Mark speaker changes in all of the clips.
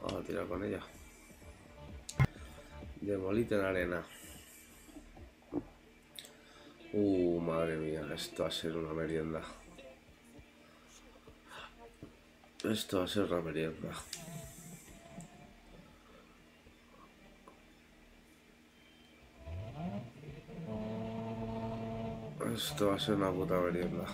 Speaker 1: Vamos a tirar con ella. Demolite en arena. Uh, madre mía, esto va a ser una merienda. Esto va a ser una merienda. Esto va a ser una puta merienda.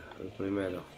Speaker 1: Vale, el primero.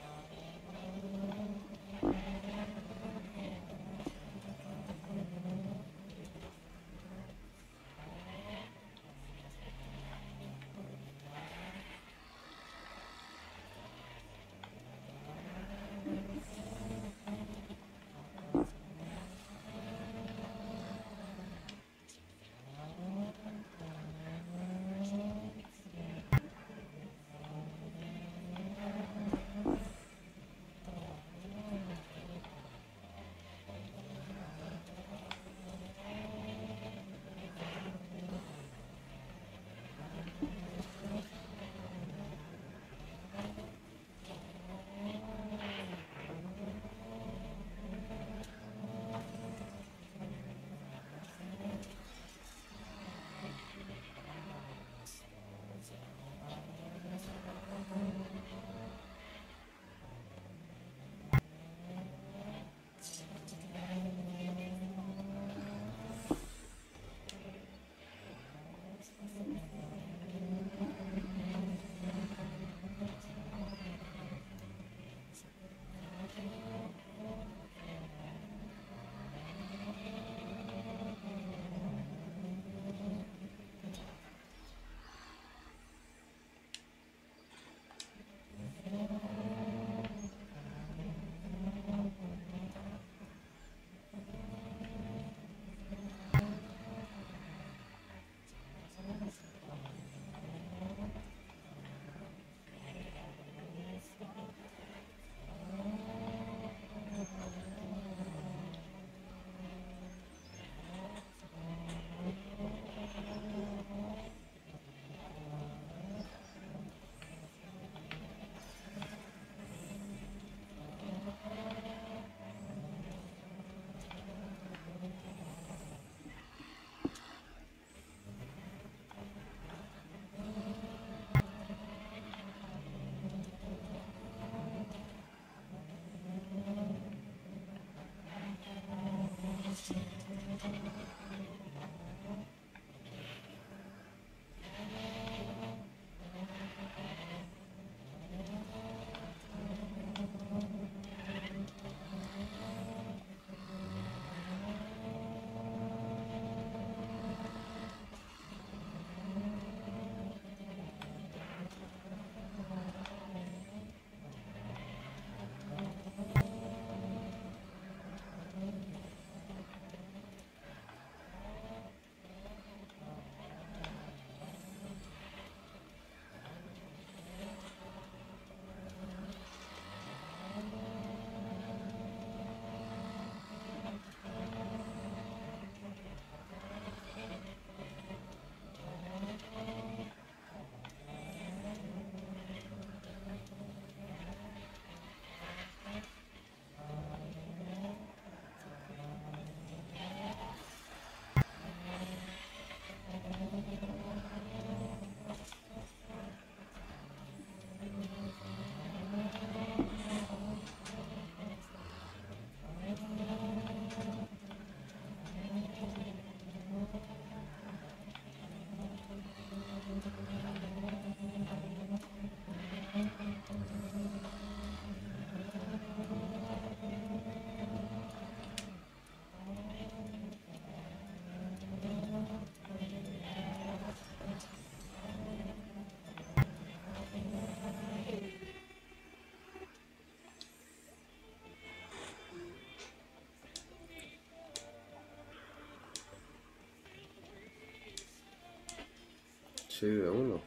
Speaker 1: 6 de 1.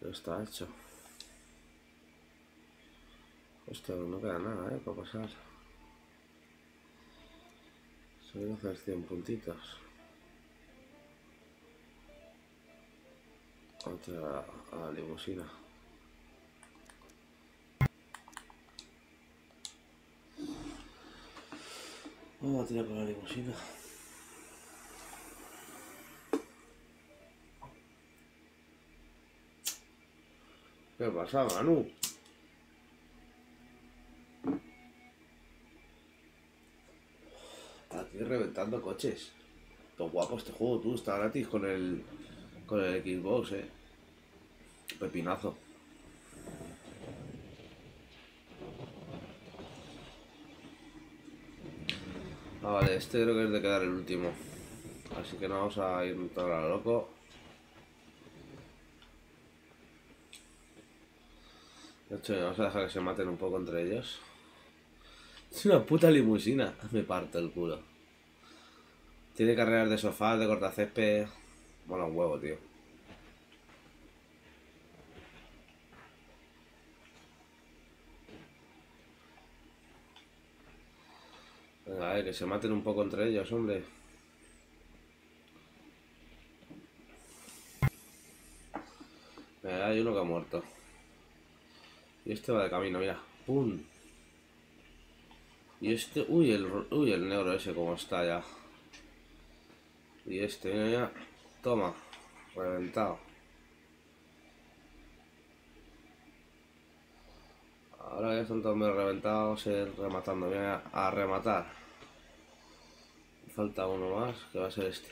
Speaker 1: Ya está hecho. Hostia, no queda nada, ¿eh? Para pasar. Solo hacer 100 puntitos. Otra a la limusina. Vamos a tirar por la limusina. ¿Qué pasa, Manu? Aquí reventando coches. Todo guapo este juego, tú. Está gratis con el, con el Xbox, eh. Pepinazo. Ah, vale, este creo que es de quedar el último. Así que no vamos a ir todo a lo loco. De hecho, vamos a dejar que se maten un poco entre ellos. Es una puta limusina. Me parto el culo. Tiene carreras de sofá, de cortacésped. Bueno, un huevo, tío. Venga, eh, que se maten un poco entre ellos, hombre. Mira, hay uno que ha muerto. Este va de camino, mira. ¡Pum! Y este... Uy, el, uy, el negro ese como está ya. Y este, mira. Toma. Reventado. Ahora ya están todos medio reventados, ir rematando. Mira, a rematar. Falta uno más, que va a ser este.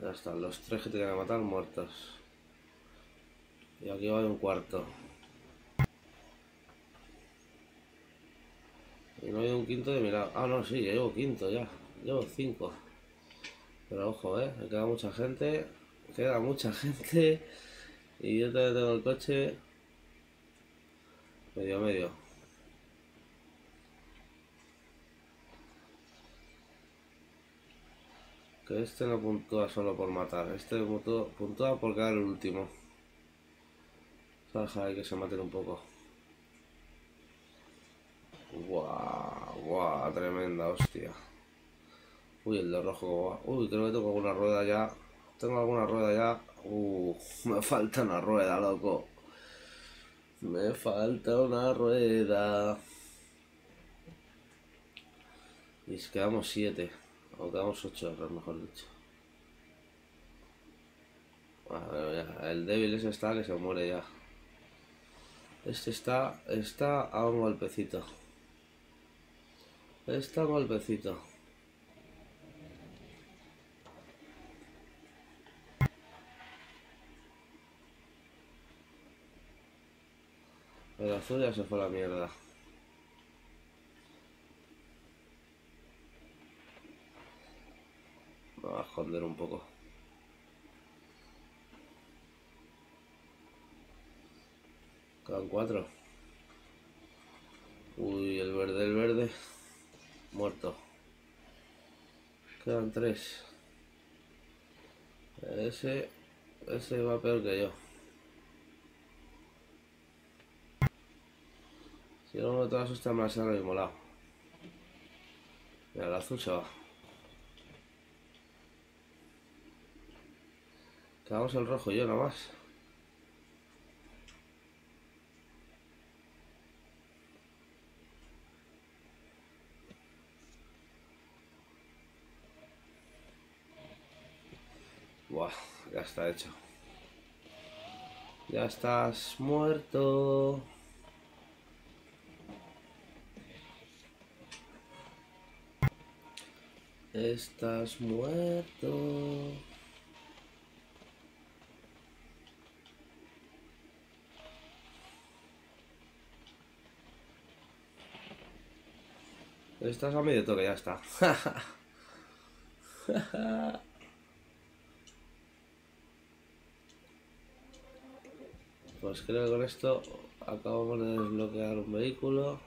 Speaker 1: Ya están, los tres que tienen que matar muertos. Y aquí va un cuarto. Y no hay un quinto de mirar. Ah, no, sí, llevo quinto ya. Llevo cinco. Pero ojo, eh, queda mucha gente. Queda mucha gente. Y yo todavía tengo el coche. Medio, medio. Que este no puntúa solo por matar. Este puntúa, por quedar el último. Deja que se maten un poco. Guau, tremenda hostia. Uy, el de rojo. Uy, creo que tengo alguna rueda ya. Tengo alguna rueda ya. Uh, me falta una rueda, loco. Me falta una rueda. Y quedamos siete. O quedamos ocho, mejor dicho. Bueno, ya, el débil ese está que se muere ya. Este está, está a un golpecito. Está golpecito. El azul ya se fue a la mierda. Me a esconder un poco. Quedan cuatro. Uy, el verde, el verde. Muerto. Quedan tres. Ese, ese va peor que yo. Si no de todas estas me las han mismo lado. Mira, el azul se va. Quedamos el rojo y yo nada más. Buah, ya está hecho. Ya estás muerto. Estás muerto. Estás a medio toque, ya está. pues creo que con esto acabamos de desbloquear un vehículo.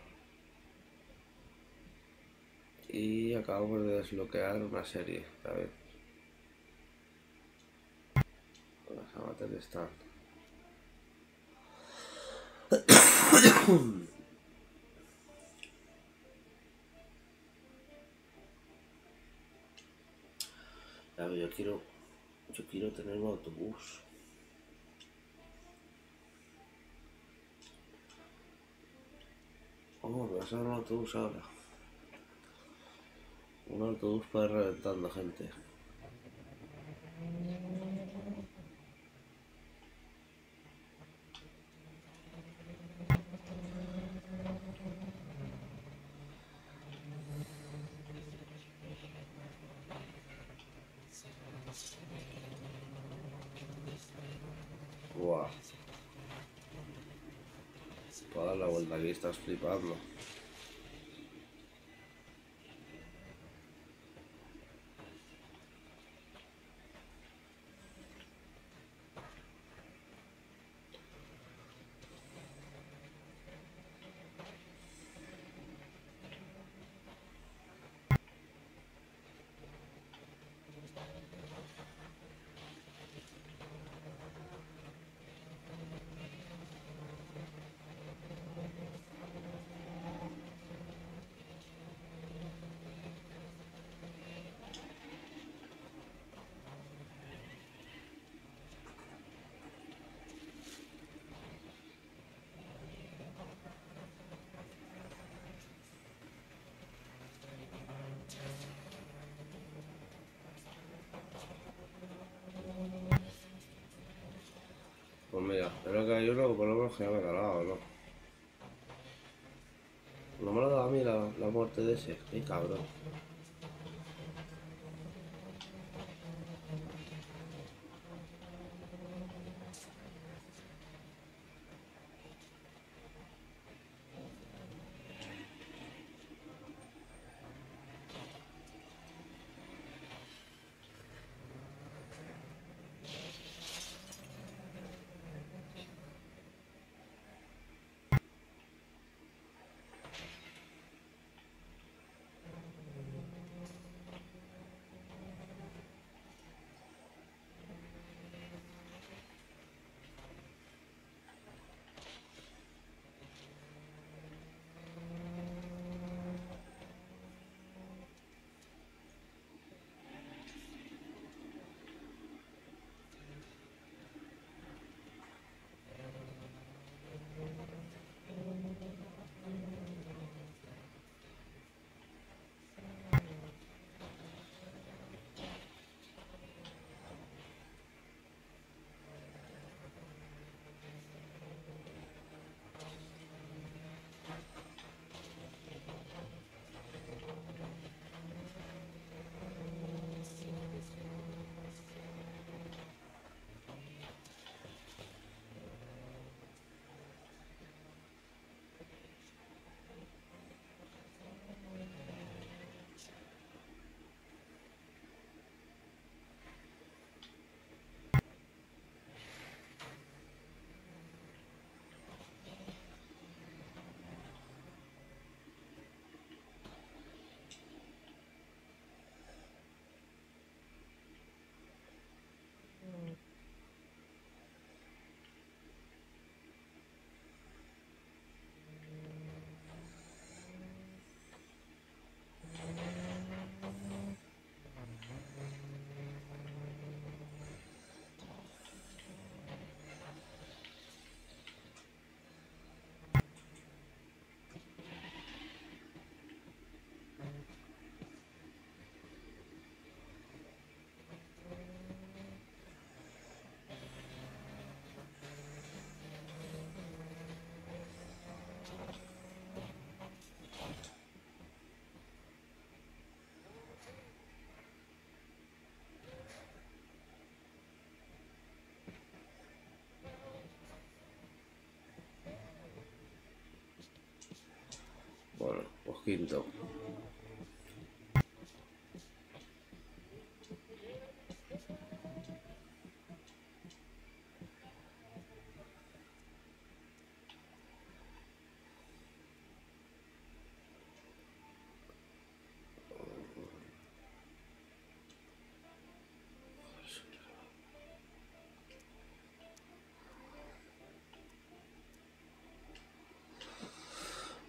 Speaker 1: Y acabamos de desbloquear una serie, ver Las amateurs están. A yo quiero, yo quiero tener un autobús. Oh, me a dar un autobús ahora. Un autobús para ir reventando gente. Buah. Dar la vuelta aquí estás flipando. Mira, creo que hay uno que por lo menos que ya me he calado, ¿no? No me lo ha dado a mí la, la muerte de ese, qué cabrón. Kingdom.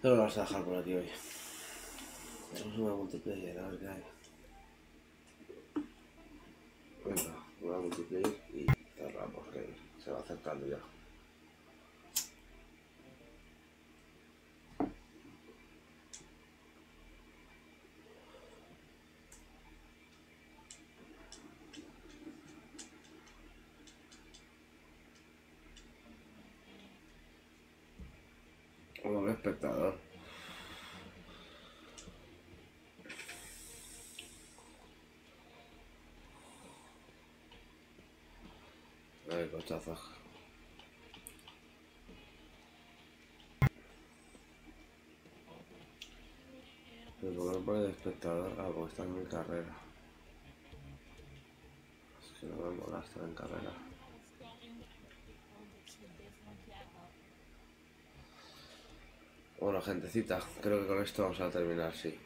Speaker 1: No lo vas a dejar por aquí hoy. Vamos a una multiplayer, a ver qué hay. Venga, una multiplayer y cerramos, que se va acercando ya. Un espectador. Ay, cochazo. Pero ¿por qué no pone de espectador? Ah, porque están en carrera. Es que no me mola estar en carrera. Bueno, gentecita, creo que con esto vamos a terminar, sí.